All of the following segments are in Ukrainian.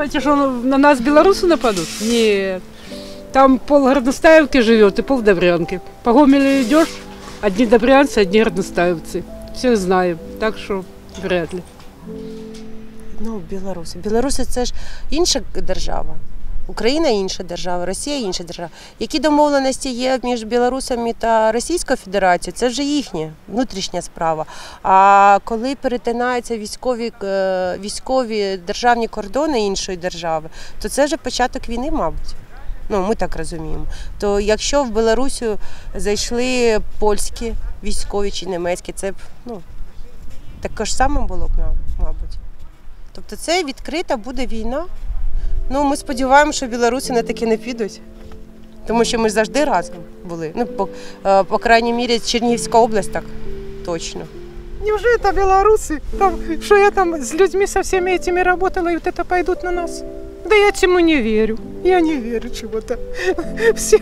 думаете, что на нас белорусы нападут? Нет. Там пол Горностаевки живет и пол Добрянки. По Гомелю идешь, одни добрянцы, одни горностаевцы. Всех знаем, так что вряд ли. Ну, Білоруси. Білоруси це ж інша держава. Україна інша держава, Росія інша держава. Які домовленості є між білорусами та Російською Федерацією, це вже їхня внутрішня справа. А коли перетинаються військові, е, військові державні кордони іншої держави, то це вже початок війни, мабуть. Ну, ми так розуміємо. То якщо в Білорусію зайшли польські військові чи німецькі, це б ну, також саме було б, мабуть. Тобто це відкрита буде війна. Ну, ми сподіваємося, що білоруси на таки не підуть. Тому що ми ж завжди разом були. Ну, по, е, по крайній мірі, Чернігівська область так точно. Неужели это белорусы? Там, что я там с людьми со всеми этими работала, и вот это пойдут на нас? Да я этому не верю. Я не верю чего-то. Все,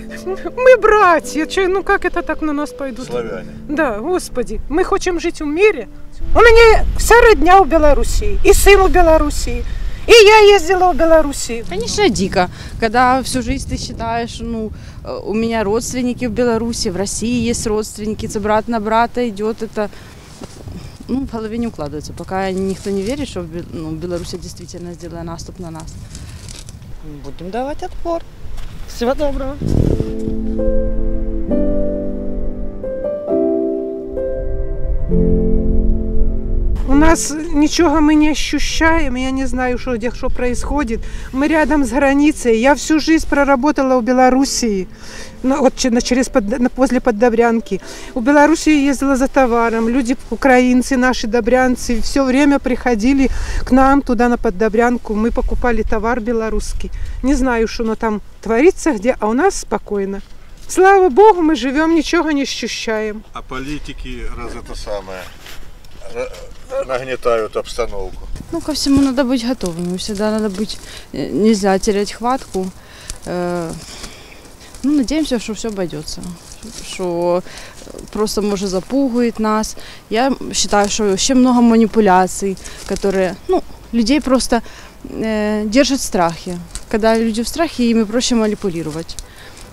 мы братья. Че, ну как это так на нас пойдут? Славяне. Да, господи, мы хотим жить в мире. У меня вся родня в Белоруссии, и сын в Белоруссии, и я ездила в Белоруссию. Конечно, дико. Когда всю жизнь ты считаешь, ну, э, у меня родственники в Беларуси, в России есть родственники, это брат на брата идет, это ну, в голове не укладывается. Пока никто не верит, что в Бел- ну, Беларусь действительно сделает наступ на нас. Будем давать отпор. Всего доброго. Нас ничего мы не ощущаем, я не знаю, что, где что происходит. Мы рядом с границей. Я всю жизнь проработала в Белоруссии, ну, вот через, под- возле Поддобрянки. В Белоруссию ездила за товаром. Люди, украинцы, наши добрянцы, все время приходили к нам туда на Поддобрянку. Мы покупали товар белорусский. Не знаю, что оно там творится где, а у нас спокойно. Слава Богу, мы живем, ничего не ощущаем. А политики раз это самое нагнетают обстановку. Ну, ко всему надо быть готовым. Всегда надо быть, э, нельзя терять хватку. Э, Ну, надеемся, что все обойдется. Что э, просто, может, запугает нас. Я считаю, что еще много манипуляций, которые, ну, людей просто э, держат в страхе. Когда люди в страхе, ими проще манипулировать.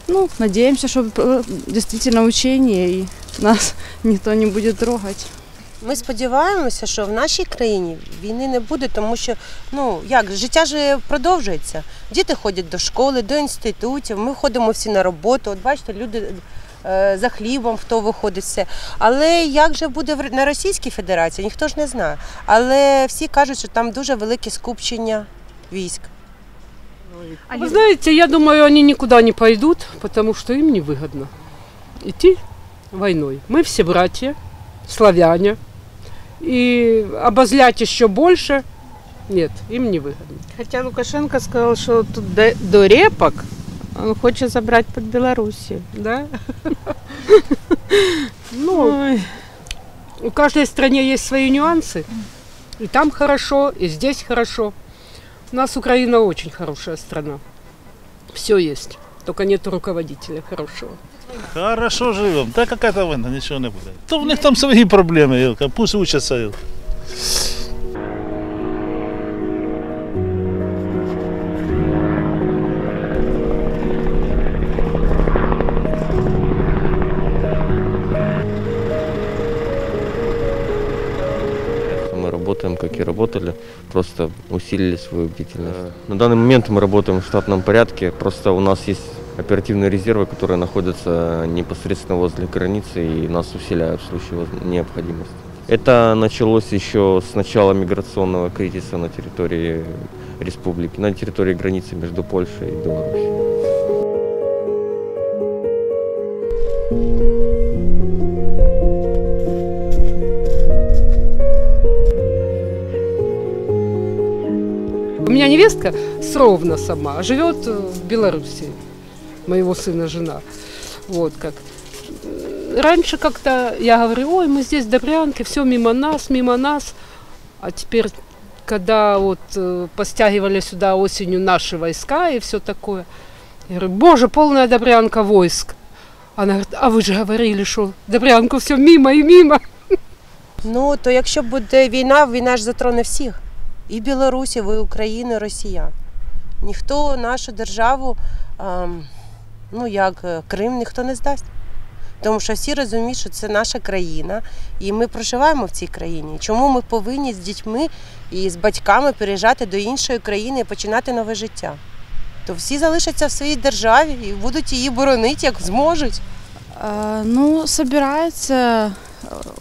Ну, надеемся, что э, действительно учение, и нас никто не будет трогать. Ми сподіваємося, що в нашій країні війни не буде, тому що ну як життя ж продовжується. Діти ходять до школи, до інститутів. Ми ходимо всі на роботу. От бачите, люди е, за хлібом, хто виходить все. Але як же буде в- на Російській Федерації, ніхто ж не знає. Але всі кажуть, що там дуже велике скупчення військ. Вы знаете, я думаю, они никуда не пойдут, потому что им невыгодно идти войной. Мы все братья, славяне, и обозлять еще больше нет, им невыгодно. Хотя Лукашенко сказал, что тут до, до репок он хочет забрать под Белоруссию. Да? Ну, у каждой стране есть свои нюансы. И там хорошо, и здесь хорошо. У нас Украина очень хорошая страна. Все есть. Только нет руководителя хорошего. Хорошо живем. Та какая-то война, нічого не буде. То в них там свої проблеми, Ілка, пусть учаться. Ілка. Мы работаем, как и работали, просто усилили свою бдительность. На данный момент мы работаем в штатном порядке, просто у нас есть оперативные резервы, которые находятся непосредственно возле границы и нас усиляют в случае необходимости. Это началось еще с начала миграционного кризиса на территории республики, на территории границы между Польшей и Беларусью. У меня невестка с Ровно сама, живет в Белоруссии. Моего сына жена. Вот как. Э, Раньше как-то я говорю, ой, мы здесь добрянки, все мимо нас, мимо нас. А теперь, когда вот э, постягивали сюда осенью наши войска и все такое, я говорю, боже, полная добрянка войск. Она говорит, а вы же говорили, что добрянку все мимо и мимо. Ну то якщо буде війна, війна ж затроне всіх. І Білорусів, і Україну, і Росіян. Ніхто нашу державу, ем, ну як е, Крим, ніхто не здасть. Тому що всі розуміють, що це наша країна, і ми проживаємо в цій країні. Чому ми повинні з дітьми і з батьками переїжджати до іншої країни і починати нове життя? То всі залишаться в своїй державі і будуть її боронити, як зможуть. Э, Ну, собирается э,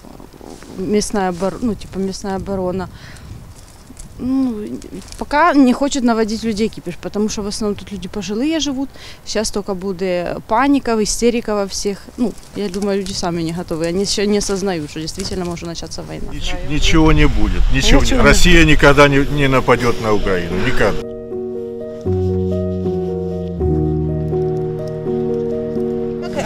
местная оборона, ну, типа местная оборона. Ну, пока не хочет наводить людей кипиш, потому что в основном тут люди пожилые живут. Сейчас только будет паника, истерика во всех. Ну, я думаю, люди сами не готовы. Они еще не осознают, что действительно может начаться война. Нич- ничего не будет. Ничего. Ничего не- не- Россия никогда не, не нападет на Украину. Никогда.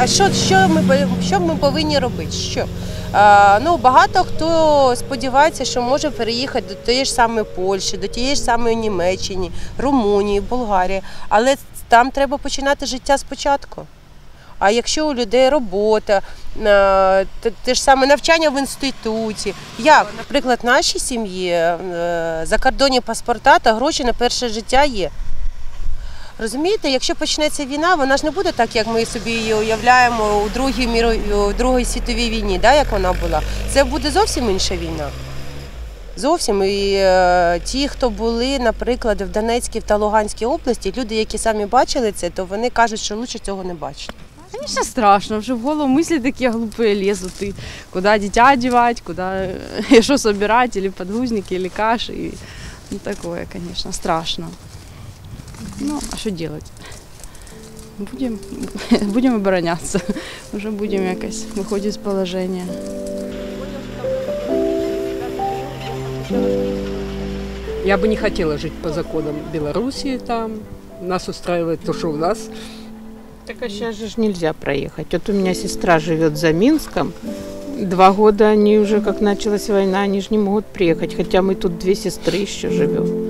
А що, що, ми, що ми повинні робити? Що? А, ну, багато хто сподівається, що може переїхати до тієї ж самої Польщі, до тієї ж самої Німеччини, Румунії, Болгарії. Але там треба починати життя спочатку. А якщо у людей робота, е, те ж саме навчання в інституті, як, наприклад, нашій сім'ї е, закордонні паспорта та гроші на перше життя є. Розумієте, якщо почнеться війна, вона ж не буде так, як ми собі її уявляємо у Другій, міро... у Другій світовій війні, да, як вона була. Це буде зовсім інша війна. Зовсім і е, ті, хто були, наприклад, в Донецькій та Луганській області, люди, які самі бачили це, то вони кажуть, що краще цього не бачити. Конечно, страшно, уже в голову мысли такие глупые лезут. И куда дитя одевать, куда э, и что собирать, или подгузники, или каши. И, ну, такое, конечно, страшно. Ну, а что делать? Будем, будем обороняться. Уже будем якось виходити з положення. Я бы не хотела жить по законам Белоруссии там. Нас устраивает то, что у нас. Так а сейчас же ж нельзя проехать. Вот у меня сестра живет за Минском. Два года они уже, как началась война, они же не могут приехать. Хотя мы тут две сестры еще живем.